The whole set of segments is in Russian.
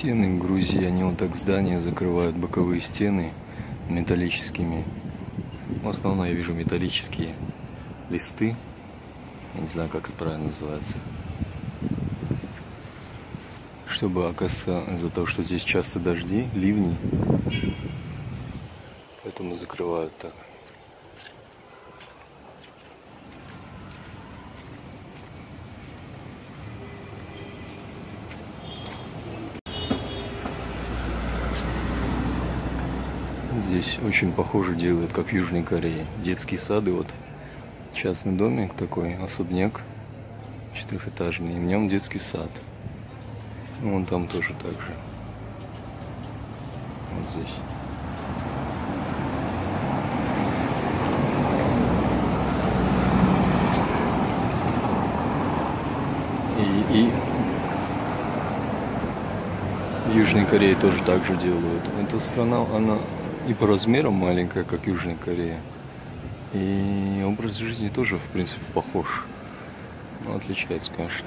стены Грузии, они вот так здания закрывают, боковые стены металлическими. В основном я вижу металлические листы. Я не знаю, как это правильно называется. Чтобы, оказывается, из-за того, что здесь часто дожди, ливни, поэтому закрывают так. Здесь очень похоже делают, как в Южной Корее. Детские сады, вот частный домик такой, особняк четырехэтажный, и в нем детский сад. Ну, вон там тоже так же. Вот здесь. И, и в Южной Корее тоже так же делают. Эта страна, она и по размерам маленькая, как Южная Корея. И образ жизни тоже, в принципе, похож. Но отличается, конечно.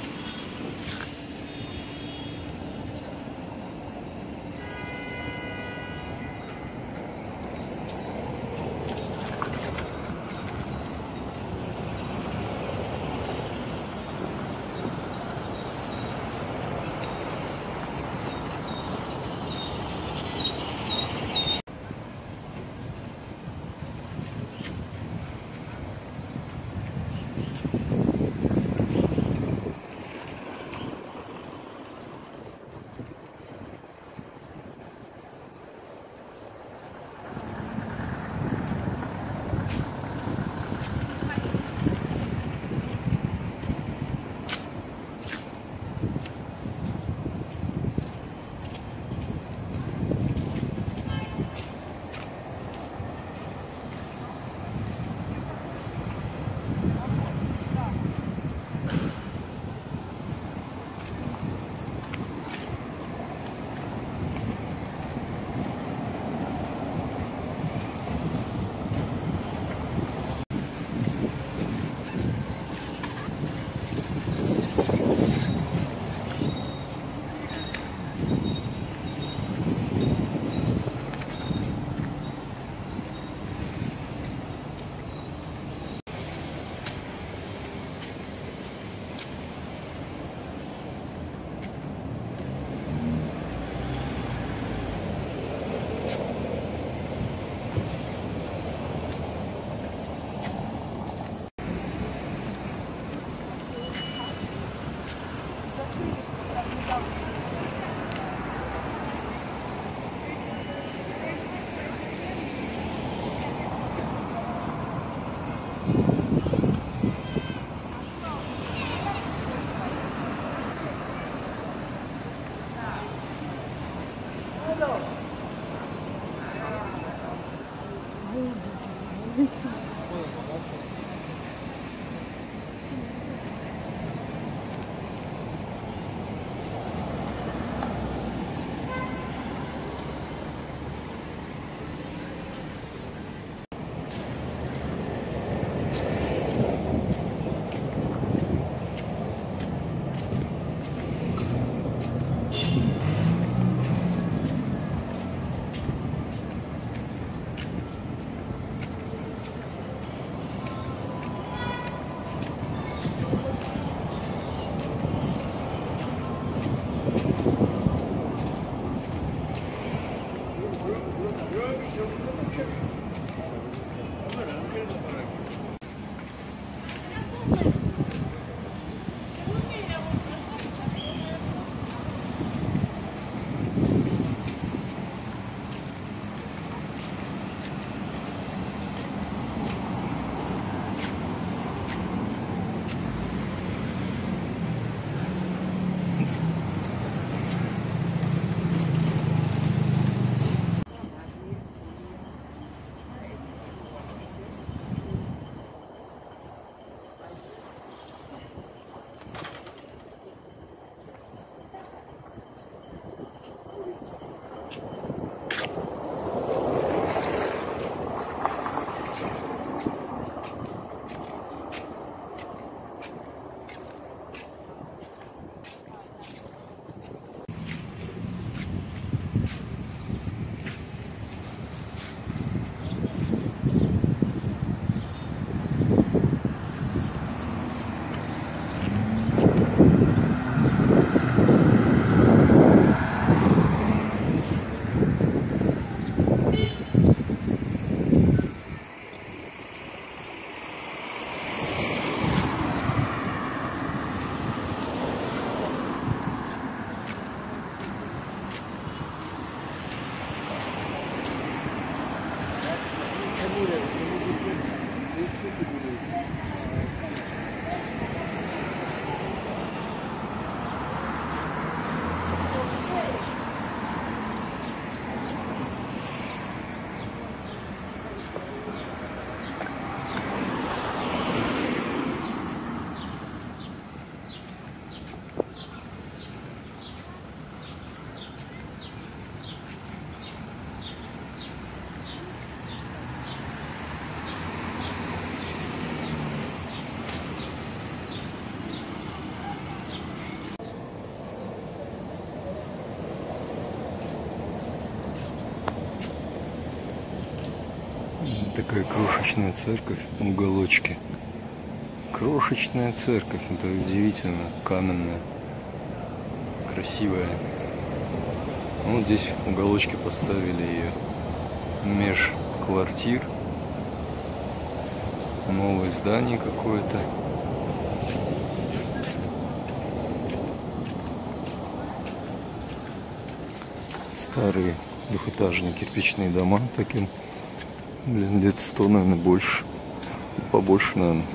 Такая крошечная церковь в уголочке. Крошечная церковь, это удивительно, каменная, красивая. Вот здесь в уголочке поставили ее меж квартир. Новое здание какое-то. Старые двухэтажные кирпичные дома таким Блин, лет сто, наверное, больше. Побольше, наверное.